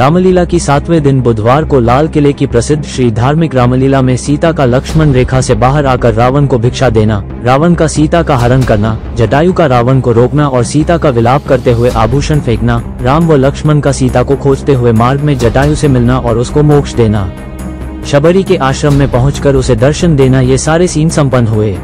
रामलीला की सातवें दिन बुधवार को लाल किले की प्रसिद्ध श्री धार्मिक रामलीला में सीता का लक्ष्मण रेखा से बाहर आकर रावण को भिक्षा देना, रावण का सीता का हरण करना, जटायु का रावण को रोकना और सीता का विलाप करते हुए आभूषण फेंकना, राम व लक्ष्मण का सीता को खोजते हुए मार्ग में जटायु से मिलना और उसको मोक्ष देना। शबरी के आश्रम में पहुंचकर उसे दर्शन देना ये सारे सीन संपन्न हुए।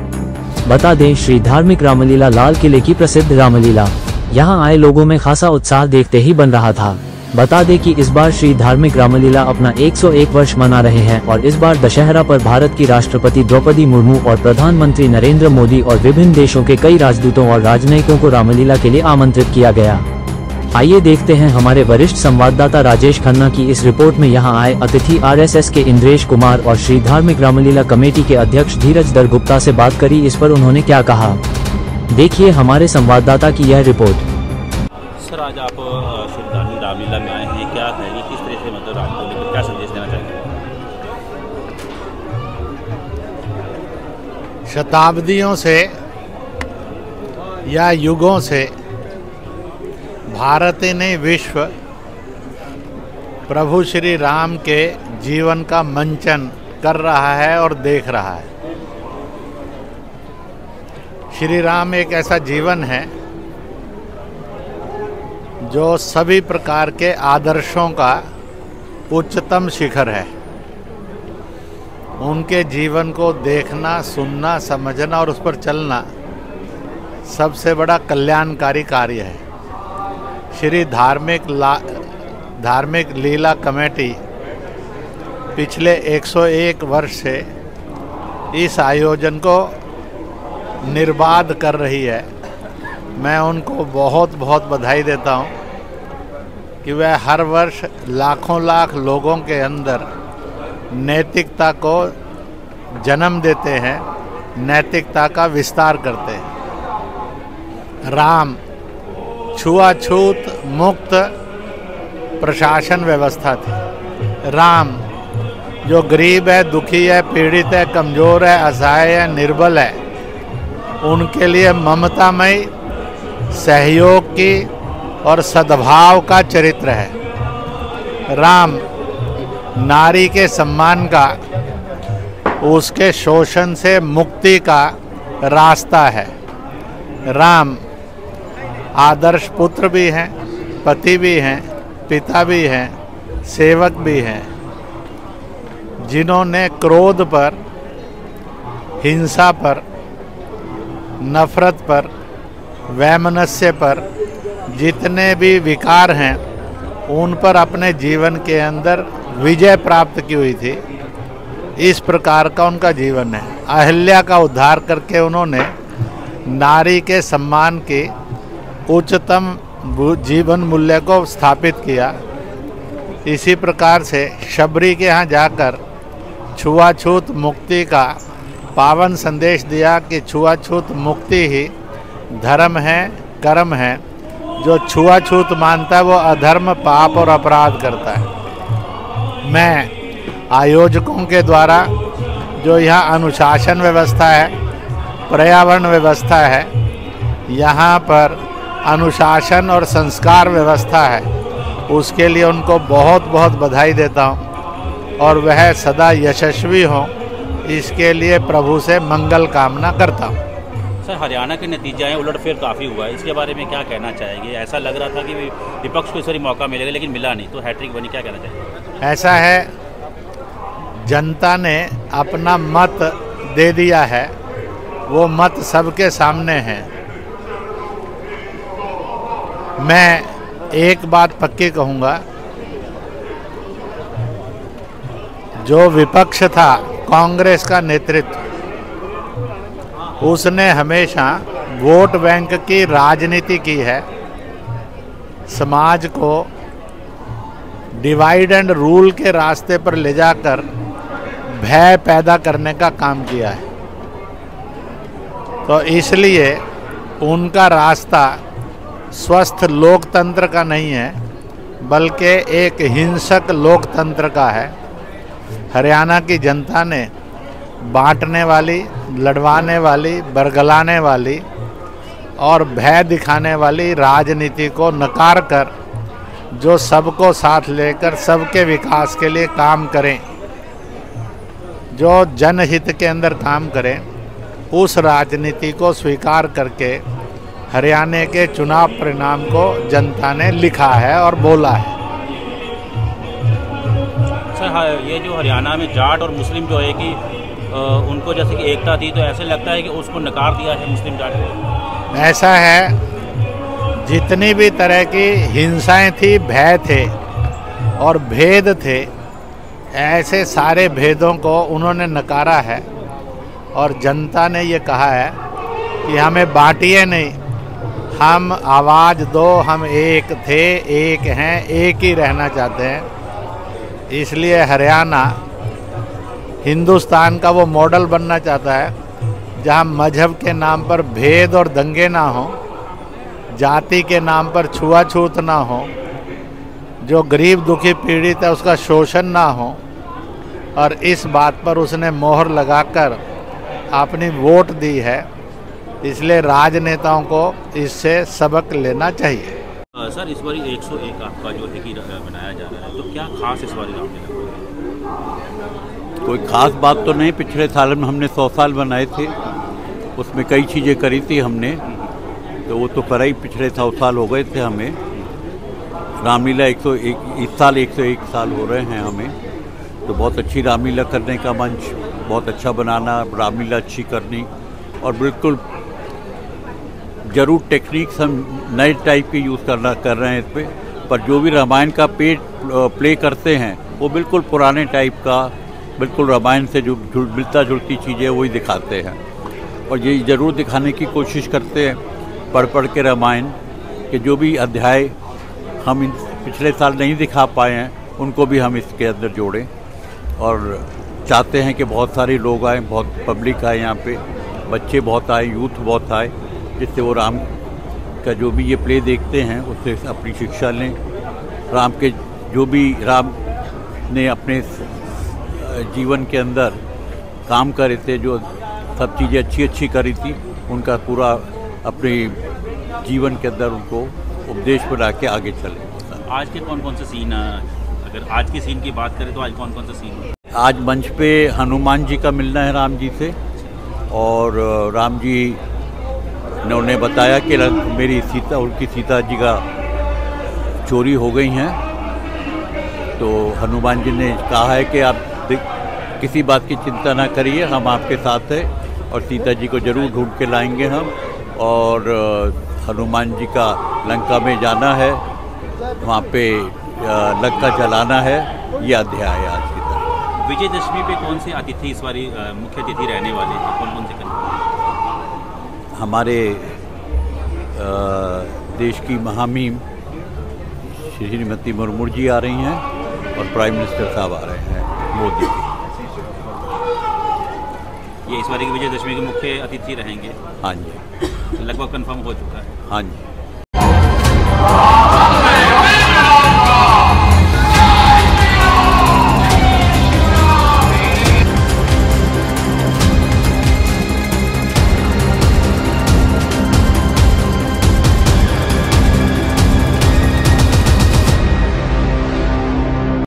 बता दें, श्री धार्मिक रामलीला लाल किले की प्रसिद्ध रामलीला। यहाँ आए लोगों में खासा उत्साह देखते ही बन रहा था। बता दें कि इस बार श्री धार्मिक रामलीला अपना 101 वर्ष मना रहे हैं और इस बार दशहरा पर भारत की राष्ट्रपति द्रौपदी मुर्मू और प्रधानमंत्री नरेंद्र मोदी और विभिन्न देशों के कई राजदूतों और राजनयिकों को रामलीला के लिए आमंत्रित किया गया। आइए देखते हैं हमारे वरिष्ठ संवाददाता राजेश खन्ना की इस रिपोर्ट में यहाँ आए अतिथि आरएसएस के इंद्रेश कुमार और श्री धार्मिक रामलीला कमेटी के अध्यक्ष धीरज दर गुप्ता से बात करी, इस पर उन्होंने क्या कहा? देखिए हमारे संवाददाता की यह रिपोर्ट। सर, आज आप रामलीला में आए हैं, क्या ये किस तरह से मतलब राम को लेकर क्या संदेश देना चाहेंगे शताब्दियों से या युगों से भारत ने विश्व प्रभु श्री राम के जीवन का मंचन कर रहा है और देख रहा है। श्री राम एक ऐसा जीवन है जो सभी प्रकार के आदर्शों का उच्चतम शिखर है। उनके जीवन को देखना, सुनना, समझना और उस पर चलना सबसे बड़ा कल्याणकारी कार्य है। श्री धार्मिक ला, धार्मिक लीला कमेटी पिछले 101 वर्ष से इस आयोजन को निर्बाध कर रही है। मैं उनको बहुत बहुत बधाई देता हूँ कि वह हर वर्ष लाखों लाख लोगों के अंदर नैतिकता को जन्म देते हैं, नैतिकता का विस्तार करते हैं। राम, छुआछूत मुक्त प्रशासन व्यवस्था थी। राम, जो गरीब है, दुखी है, पीड़ित है, कमज़ोर है, असहाय है, निर्बल है, उनके लिए ममतामय सहयोग की और सद्भाव का चरित्र है। राम नारी के सम्मान का, उसके शोषण से मुक्ति का रास्ता है। राम आदर्श पुत्र भी हैं, पति भी हैं, पिता भी हैं, सेवक भी हैं, जिन्होंने क्रोध पर, हिंसा पर, नफरत पर वैमनस्य पर जितने भी विकार हैं, उन पर अपने जीवन के अंदर विजय प्राप्त की हुई थी। इस प्रकार का उनका जीवन है। अहिल्या का उद्धार करके उन्होंने नारी के सम्मान की उच्चतम जीवन मूल्य को स्थापित किया। इसी प्रकार से शबरी के यहाँ जाकर छुआछूत मुक्ति का पावन संदेश दिया कि छुआछूत मुक्ति ही धर्म है, कर्म है। जो छुआछूत मानता है, वो अधर्म, पाप और अपराध करता है। मैं आयोजकों के द्वारा जो यहाँ अनुशासन व्यवस्था है, पर्यावरण व्यवस्था है, यहाँ पर अनुशासन और संस्कार व्यवस्था है, उसके लिए उनको बहुत बहुत बधाई देता हूँ। और वह सदा यशस्वी हों, इसके लिए प्रभु से मंगल कामना करता हूँ। सर, हरियाणा के नतीजे आए उलटफेर काफ़ी हुआ है। इसके बारे में क्या कहना चाहेंगे? ऐसा लग रहा था कि विपक्ष को इस बारी मौका मिलेगा, लेकिन मिला नहीं तो हैट्रिक बनी, क्या कहना चाहेंगे? ऐसा है, जनता ने अपना मत दे दिया है, वो मत सबके सामने है। मैं एक बात पक्की कहूँगा, जो विपक्ष था, कांग्रेस का नेतृत्व उसने हमेशा वोट बैंक की राजनीति की है। समाज को डिवाइड एंड रूल के रास्ते पर ले जाकर भय पैदा करने का काम किया है। तो इसलिए उनका रास्ता स्वस्थ लोकतंत्र का नहीं है, बल्कि एक हिंसक लोकतंत्र का है। हरियाणा की जनता ने बांटने वाली, लड़वाने वाली, बरगलाने वाली और भय दिखाने वाली राजनीति को नकार कर जो सबको साथ लेकर, सबके विकास के लिए काम करें, जो जनहित के अंदर काम करें, उस राजनीति को स्वीकार करके हरियाणा के चुनाव परिणाम को जनता ने लिखा है और बोला है। सर हाँ ये जो हरियाणा में जाट और मुस्लिम जो है कि उनको जैसे कि एकता थी तो ऐसे लगता है कि उसको नकार दिया है मुस्लिम जाट ऐसा है, जितनी भी तरह की हिंसाएँ थी, भय थे और भेद थे, ऐसे सारे भेदों को उन्होंने नकारा है और जनता ने ये कहा है कि हमें बांटिए नहीं, हम आवाज़ दो, हम एक थे, एक हैं, एक ही रहना चाहते हैं। इसलिए हरियाणा हिंदुस्तान का वो मॉडल बनना चाहता है, जहाँ मज़हब के नाम पर भेद और दंगे ना हो, जाति के नाम पर छुआछूत ना हो, जो गरीब दुखी पीड़ित है उसका शोषण ना हो, और इस बात पर उसने मोहर लगाकर अपनी वोट दी है, इसलिए राजनेताओं को इससे सबक लेना चाहिए। सर, इस बार 101 आपका जो है कि मनाया जा रहा है तो क्या खास इस बार रामलीला कोई ख़ास बात तो नहीं, पिछले साल में हमने सौ साल बनाए थे, उसमें कई चीज़ें करी थी हमने तो वो तो करा ही, पिछले सौ साल हो गए थे हमें। रामलीला 101 इस साल 101 साल हो रहे हैं हमें तो बहुत अच्छी रामलीला करने का मंच, बहुत अच्छा बनाना, रामलीला अच्छी करनी, और बिल्कुल ज़रूर टेक्निक्स हम नए टाइप के यूज़ करना, कर रहे हैं इस पर पर जो भी रामायण का पेट प्ले करते हैं, वो बिल्कुल पुराने टाइप का, बिल्कुल रामायण से जो मिलता जुलती चीज़ें वही दिखाते हैं। और ये ज़रूर दिखाने की कोशिश करते हैं पढ़ पढ़ के रामायण, के जो भी अध्याय हम पिछले साल नहीं दिखा पाए हैं, उनको भी हम इसके अंदर जोड़ें। और चाहते हैं कि बहुत सारे लोग आए, बहुत पब्लिक आए यहाँ पे। बच्चे बहुत आए यूथ बहुत आए। जिससे वो राम का जो भी ये प्ले देखते हैं उससे अपनी शिक्षा लें। राम के जो भी राम ने अपने जीवन के अंदर काम करे थे जो सब चीज़ें अच्छी अच्छी करी थी उनका पूरा अपने जीवन के अंदर उनको उपदेश बना के आगे चले। आज के कौन कौन से सीन अगर आज के सीन की बात करें तो आज कौन कौन सा सीन आज मंच पे हनुमान जी का मिलना है राम जी से और राम जी ने उन्हें बताया कि मेरी सीता, उनकी सीता जी का चोरी हो गई हैं। तो हनुमान जी ने कहा है कि आप किसी बात की चिंता ना करिए, हम आपके साथ हैं और सीता जी को ज़रूर ढूंढ के लाएँगे हम। और हनुमान जी का लंका में जाना है, वहाँ पे लंका जलाना है, ये अध्याय है आज की तरह। विजयदशमी पे कौन से अतिथि इस बार मुख्य अतिथि रहने वाले हैं? कौन कौन से हमारे देश की महामीम श्रीमती मुर्मू जी आ रही हैं और प्राइम मिनिस्टर साहब आ रहे हैं मोदी जी। ये इस बार की विजयदशमी के मुख्य अतिथि रहेंगे। हाँ जी। लगभग कंफर्म हो चुका है। हाँ जी।